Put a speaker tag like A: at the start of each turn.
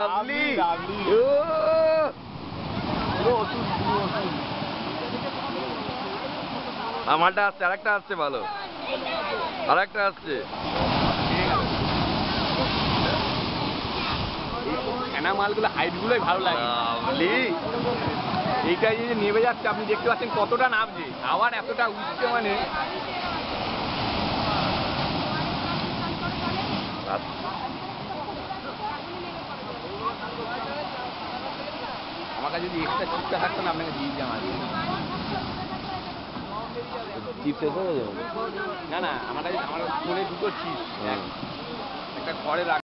A: Lovely. ও! আমারটা আসছে আরেকটা আসছে ভালো। আরেকটা আসছে।
B: ফেনা মালগুলো হাইটগুলোই ভালো লাগে। এইটা এই যে নেমে যাচ্ছে আপনি দেখতে পাচ্ছেন কতটা নামছে। আবার এতটা উঠছে মানে। আমার কাছে যদি এক্সট্রা চিপটা থাকতো না আপনাকে দিয়ে দিতাম আজকে
A: চিপ শেষ হয়ে যাবে
B: না না আমার কাছে আমার ফোনে দুটো চিপ। একটা ঘরে রাখ